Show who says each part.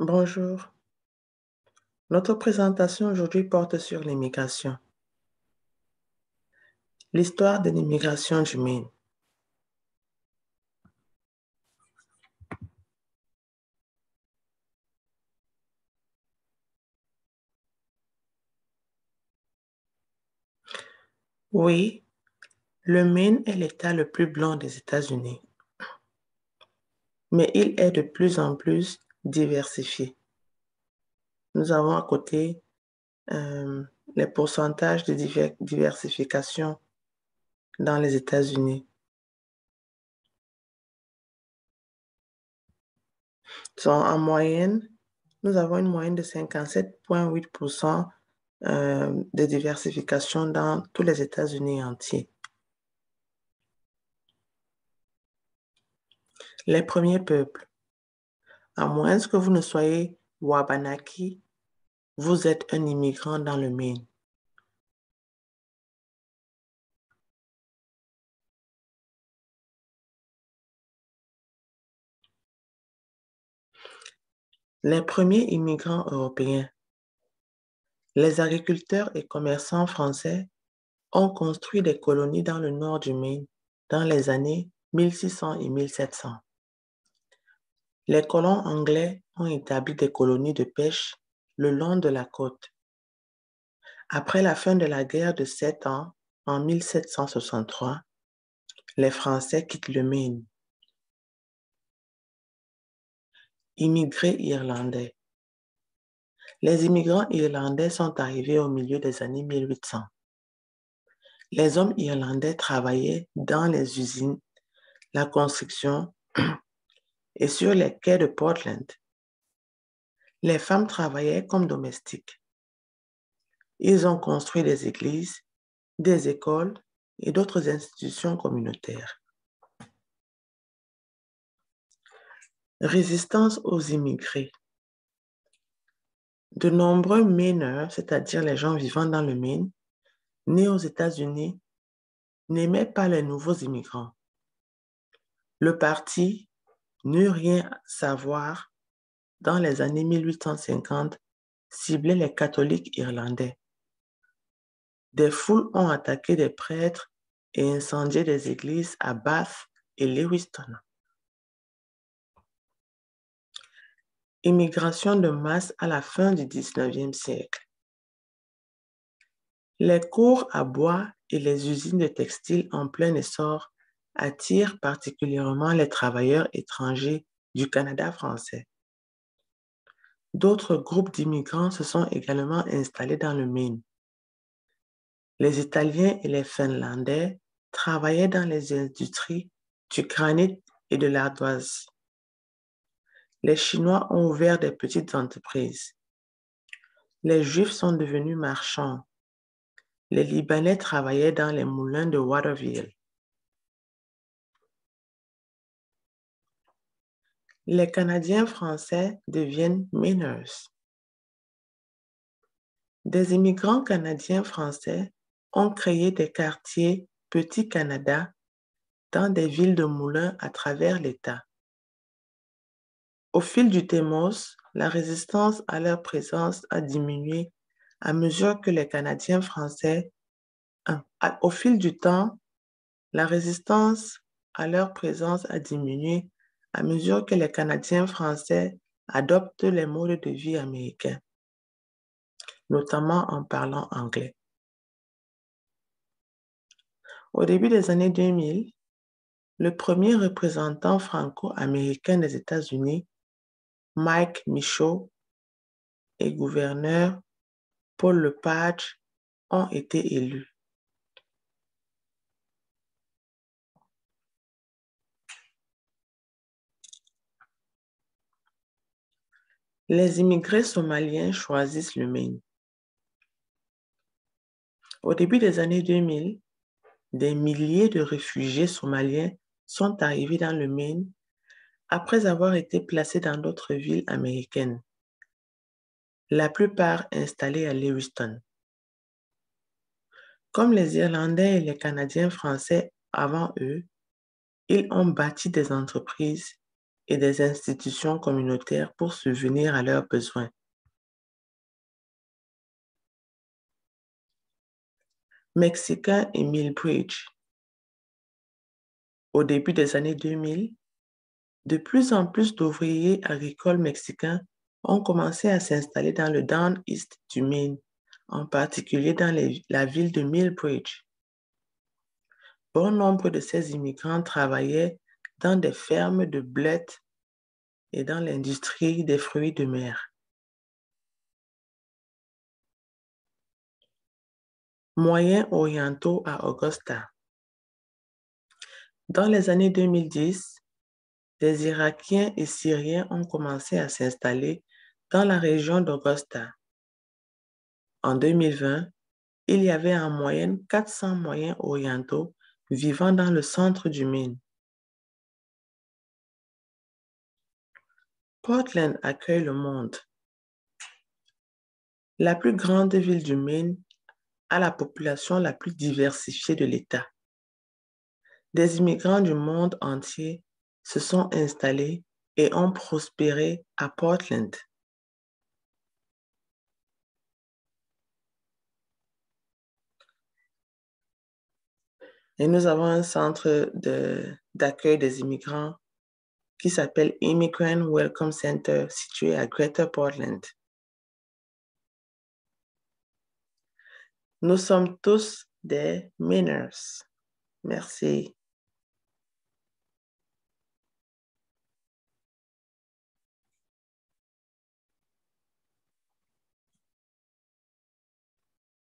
Speaker 1: Bonjour. Notre présentation aujourd'hui porte sur l'immigration. L'histoire de l'immigration du Maine. Oui, le Maine est l'État le plus blanc des États-Unis, mais il est de plus en plus diversifié. Nous avons à côté euh, les pourcentages de diversification dans les États-Unis. En moyenne, nous avons une moyenne de 57,8% euh, de diversification dans tous les États-Unis entiers. Les premiers peuples. À moins que vous ne soyez Wabanaki, vous êtes un immigrant dans le Maine. Les premiers immigrants européens. Les agriculteurs et commerçants français ont construit des colonies dans le nord du Maine dans les années 1600 et 1700. Les colons anglais ont établi des colonies de pêche le long de la côte. Après la fin de la guerre de Sept Ans, en 1763, les Français quittent le Maine. Immigrés irlandais. Les immigrants irlandais sont arrivés au milieu des années 1800. Les hommes irlandais travaillaient dans les usines, la construction et sur les quais de Portland les femmes travaillaient comme domestiques. Ils ont construit des églises, des écoles et d'autres institutions communautaires. Résistance aux immigrés. De nombreux mineurs, c'est-à-dire les gens vivant dans le Maine, nés aux États-Unis, n'aimaient pas les nouveaux immigrants. Le parti n'eut rien savoir dans les années 1850, ciblait les catholiques irlandais. Des foules ont attaqué des prêtres et incendié des églises à Bath et Lewiston. Immigration de masse à la fin du 19e siècle. Les cours à bois et les usines de textiles en plein essor attirent particulièrement les travailleurs étrangers du Canada français. D'autres groupes d'immigrants se sont également installés dans le Maine. Les Italiens et les Finlandais travaillaient dans les industries du granit et de l'ardoise. Les Chinois ont ouvert des petites entreprises. Les Juifs sont devenus marchands. Les Libanais travaillaient dans les moulins de Waterville. Les Canadiens français deviennent mineurs. Des immigrants canadiens français ont créé des quartiers Petit Canada dans des villes de moulins à travers l'État. Au fil du Témos, la résistance à leur présence a diminué à mesure que les Canadiens français, au fil du temps, la résistance à leur présence a diminué à mesure que les Canadiens français adoptent les modes de vie américains, notamment en parlant anglais. Au début des années 2000, le premier représentant franco-américain des États-Unis, Mike Michaud, et gouverneur Paul Lepage ont été élus. Les immigrés somaliens choisissent le Maine. Au début des années 2000, des milliers de réfugiés somaliens sont arrivés dans le Maine après avoir été placés dans d'autres villes américaines, la plupart installés à Lewiston. Comme les Irlandais et les Canadiens français avant eux, ils ont bâti des entreprises et des institutions communautaires pour subvenir à leurs besoins. Mexicain et Millbridge. Au début des années 2000, de plus en plus d'ouvriers agricoles mexicains ont commencé à s'installer dans le Down East du Maine, en particulier dans la ville de Millbridge. Bon nombre de ces immigrants travaillaient dans des fermes de blettes et dans l'industrie des fruits de mer. Moyens orientaux à Augusta. Dans les années 2010, des Irakiens et Syriens ont commencé à s'installer dans la région d'Augusta. En 2020, il y avait en moyenne 400 moyens orientaux vivant dans le centre du Maine. Portland accueille le monde. La plus grande ville du Maine a la population la plus diversifiée de l'État. Des immigrants du monde entier se sont installés et ont prospéré à Portland. Et nous avons un centre d'accueil des immigrants qui s'appelle Immigrant Welcome Center situé à Greater Portland. Nous sommes tous des Miners. Merci.